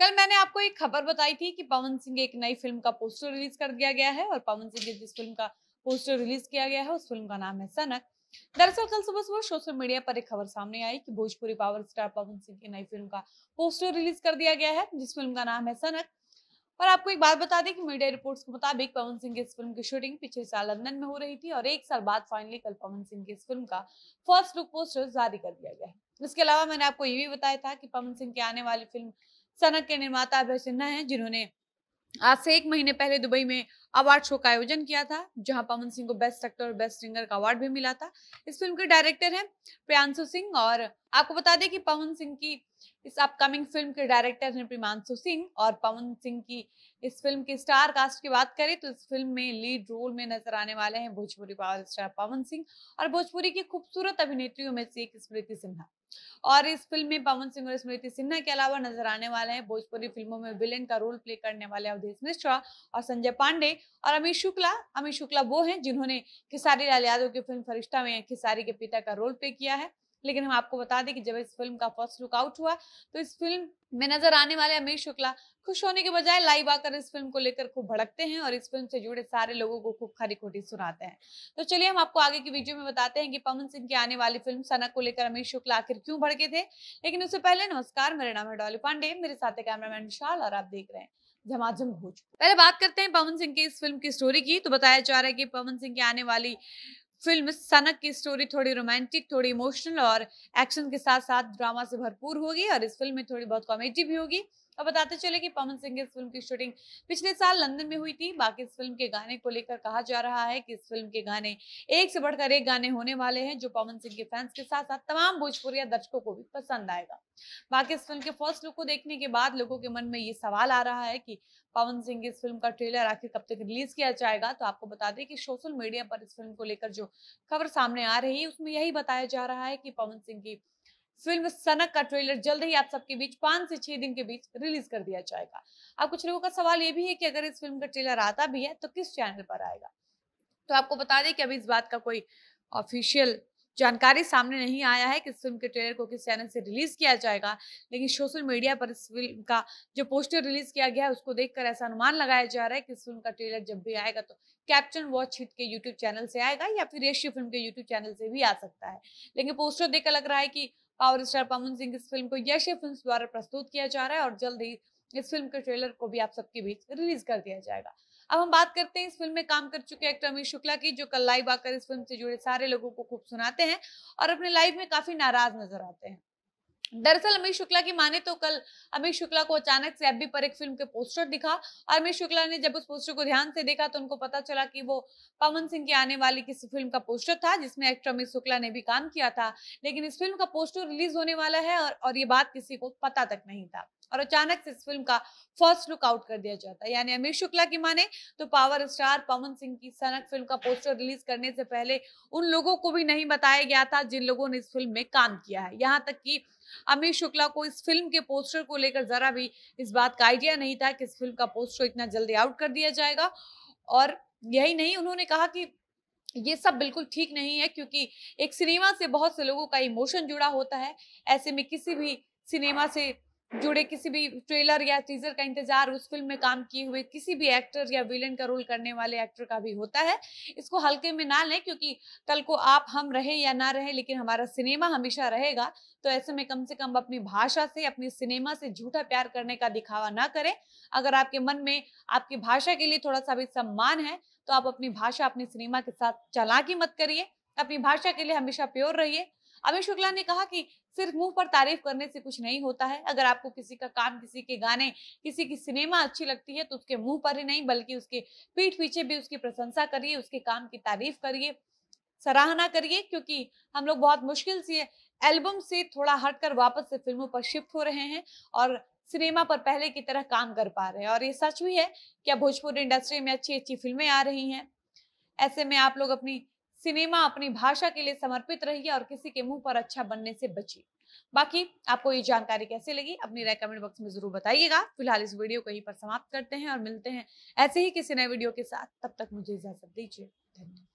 कल मैंने आपको एक खबर बताई थी कि पवन सिंह एक नई फ़िल्म का पोस्टर रिलीज़ कर दिया गया है और पवन सिंह जिस फ़िल्म का पोस्टर रिलीज़ किया गया है, उस फ़िल्म का नाम है सनक। दरअसल कल सुबह सुबह सोशल मीडिया पर एक खबर सामने आई कि भोजपुरी पावर स्टार पवन सिंह की नई फ़िल्म का पोस्टर रिलीज़ कर दिया गया है, जिस फ़िल्म का नाम है सनक। और आपको एक बात बता दें कि मीडिया रिपोर्ट्स के मुताबिक पवन सिंह की इस फ़िल्म की शूटिंग पिछले साल लंदन में हो रही थी और एक साल बाद फाइनली कल पवन सिंह की इस फ़िल्म का फ़र्स्ट लुक पोस्टर जारी कर दिया गया है। इसके अलावा मैंने आपको ये भी बताया था कि पवन सिंह की आने वाली फ़िल्म सनक के निर्माता अभय सिन्हा हैं, जिन्होंने आज से एक महीने पहले दुबई में अवार्ड शो का आयोजन किया था, जहाँ पवन सिंह को बेस्ट एक्टर और बेस्ट सिंगर का अवार्ड भी मिला था। इस फ़िल्म के डायरेक्टर हैं प्रियांशु सिंह और आपको बता दें कि पवन सिंह की इस अपकमिंग फ़िल्म के डायरेक्टर हैं प्रियांशु सिंह और पवन सिंह की इस फ़िल्म के स्टार कास्ट की बात करें तो इस फ़िल्म में लीड रोल में नज़र आने वाले हैं भोजपुरी पावर स्टार पवन सिंह और भोजपुरी की खूबसूरत अभिनेत्रियों में से एक स्मृति सिन्हा। और इस फ़िल्म में पवन सिंह और स्मृति सिन्हा के अलावा नज़र आने वाले हैं भोजपुरी फ़िल्मों में विलेन का रोल प्ले करने वाले अवधेश मिश्रा और संजय पांडे और अमित शुक्ला। अमित शुक्ला वो हैं जिन्होंने खिसारी लाल यादव की फ़िल्म फरिश्ता में खिसारी के पिता का रोल प्ले किया है। लेकिन हम आपको बता दें कि जब इस फ़िल्म का फ़र्स्ट लुक आउट हुआ तो इस फ़िल्म में नज़र आने वाले अमित शुक्ला खुश होने के बजाय लाइव आकर इस फ़िल्म को लेकर खूब भड़कते हैं और इस फ़िल्म से जुड़े सारे लोगों को खूब खरी खोटी सुनाते हैं। तो चलिए हम आपको आगे की वीडियो में बताते हैं कि पवन सिंह की आने वाली फ़िल्म सनक को लेकर अमित शुक्ला आखिर क्यों भड़के थे। लेकिन उससे पहले नमस्कार, मेरा नाम है डॉली पांडे, मेरे साथ कैमरामैन विशाल और आप देख रहे हैं झमाझम भोज पहले बात करते हैं पवन सिंह की इस फ़िल्म की स्टोरी की। तो बताया जा रहा है कि पवन सिंह की आने वाली फ़िल्म सनक की स्टोरी थोड़ी रोमांटिक, थोड़ी इमोशनल और एक्शन के साथ साथ ड्रामा से भरपूर होगी और इस फ़िल्म में थोड़ी बहुत कॉमेडी भी होगी। और बताते चले कि पवन सिंह इस फ़िल्म की शूटिंग पिछले साल लंदन में हुई थी। बाकी इस फ़िल्म के गाने को लेकर कहा जा रहा है कि इस फ़िल्म के गाने एक से बढ़कर एक गाने होने वाले हैं, जो पवन सिंह के फैंस के साथ साथ तमाम भोजपुरिया दर्शकों को भी पसंद आएगा। बाकी इस फ़िल्म के फ़र्स्ट लुक को देखने के बाद लोगों के मन में ये सवाल आ रहा है कि पवन सिंह इस फ़िल्म का ट्रेलर आखिर कब तक रिलीज़ किया जाएगा? तो आपको बता दें कि सोशल मीडिया पर इस फ़िल्म को लेकर जो खबर सामने आ रही है, उसमें यही बताया जा रहा है कि पवन सिंह की फ़िल्म सनक का ट्रेलर जल्द ही आप सबके बीच, पाँच से छह दिन के बीच रिलीज़ कर दिया जाएगा। अब कुछ लोगों का सवाल ये भी है कि अगर इस फ़िल्म का ट्रेलर आता भी है तो किस चैनल पर आएगा? तो आपको बता दें कि अभी इस बात का कोई ऑफिशियल जानकारी सामने नहीं आया है कि इस फ़िल्म के ट्रेलर को किस चैनल से रिलीज़ किया जाएगा, लेकिन सोशल मीडिया पर इस फ़िल्म का जो पोस्टर रिलीज़ किया गया है, उसको देखकर ऐसा अनुमान लगाया जा रहा है कि इस फ़िल्म का ट्रेलर जब भी आएगा तो कैप्टन वॉच हिट के यूट्यूब चैनल से आएगा या फिर रेशियो फ़िल्म के यूट्यूब चैनल से भी आ सकता है। लेकिन पोस्टर देखकर लग रहा है कि पावर स्टार पवन सिंह इस फ़िल्म को यश फ़िल्म द्वारा प्रस्तुत किया जा रहा है और जल्द ही इस फ़िल्म के ट्रेलर को भी आप सबके बीच रिलीज़ कर दिया जाएगा। अब हम बात करते हैं इस फ़िल्म में काम कर चुके एक्टर अमित शुक्ला की, जो कल लाइव आकर इस फ़िल्म से जुड़े सारे लोगों को खूब सुनाते हैं और अपने लाइव में काफ़ी नाराज़ नज़र आते हैं। दरअसल अमित शुक्ला की माने तो कल अमित शुक्ला को अचानक से एफबी पर एक फ़िल्म के पोस्टर दिखा और अमित शुक्ला ने जब उस पोस्टर को ध्यान से देखा तो उनको पता चला कि वो पवन सिंह की आने वाली किसी फ़िल्म का पोस्टर था जिसमें एक्टर अमित शुक्ला ने भी काम किया था। लेकिन इस फ़िल्म का पोस्टर रिलीज़ होने वाला है और, और ये बात किसी को पता तक नहीं था और अचानक से इस फ़िल्म का फ़र्स्ट लुक आउट कर दिया जाता है। यानी अमित शुक्ला की माने तो पावर स्टार पवन सिंह की सनक फ़िल्म का पोस्टर रिलीज़ करने से पहले उन लोगों को भी नहीं बताया गया था जिन लोगों ने इस फ़िल्म में काम किया है। यहाँ तक कि अमित शुक्ला को इस फ़िल्म के पोस्टर को लेकर जरा भी इस बात का आइडिया नहीं था कि इस फ़िल्म का पोस्टर इतना जल्दी आउट कर दिया जाएगा। और यही नहीं, उन्होंने कहा कि ये सब बिल्कुल ठीक नहीं है, क्योंकि एक सिनेमा से बहुत से लोगों का इमोशन जुड़ा होता है। ऐसे में किसी भी सिनेमा से जुड़े किसी भी ट्रेलर या टीजर का इंतज़ार उस फ़िल्म में काम किए हुए किसी भी एक्टर या विलेन का रोल करने वाले एक्टर का भी होता है। इसको हल्के में ना लें क्योंकि कल को आप हम रहे या ना रहे, लेकिन हमारा सिनेमा हमेशा रहेगा तो ऐसे में कम से कम अपनी भाषा से, अपनी सिनेमा से झूठा प्यार करने का दिखावा ना करें। अगर आपके मन में आपकी भाषा के लिए थोड़ा सा भी सम्मान है तो आप अपनी भाषा अपनी सिनेमा के साथ चलाकी मत करिए। अपनी भाषा के लिए हमेशा प्योर रहिए। अमित शुक्ला ने कहा कि सिर्फ़ मुँह पर तारीफ़ करने से कुछ नहीं होता है। अगर आपको किसी का काम, किसी के गाने, किसी की सिनेमा अच्छी लगती है तो उसके मुँह पर ही नहीं, बल्कि उसके पीठ पीछे भी उसकी प्रशंसा करिए, उसके काम की तारीफ़ करिए, सराहना करिए, क्योंकि हम लोग बहुत मुश्किल से एल्बम से थोड़ा हटकर वापस से फ़िल्मों पर शिफ्ट हो रहे हैं और सिनेमा पर पहले की तरह काम कर पा रहे हैं। और ये सच भी है कि अब भोजपुरी इंडस्ट्री में अच्छी अच्छी फ़िल्में आ रही हैं। ऐसे में आप लोग अपनी सिनेमा अपनी भाषा के लिए समर्पित रहिए और किसी के मुँह पर अच्छा बनने से बचिए बाकी, आपको ये जानकारी कैसे लगी, अपनी राय कमेंट बॉक्स में ज़रूर बताइएगा। फ़िलहाल इस वीडियो को यहीं पर समाप्त करते हैं और मिलते हैं ऐसे ही किसी नए वीडियो के साथ। तब तक मुझे इजाज़त दीजिए। धन्यवाद।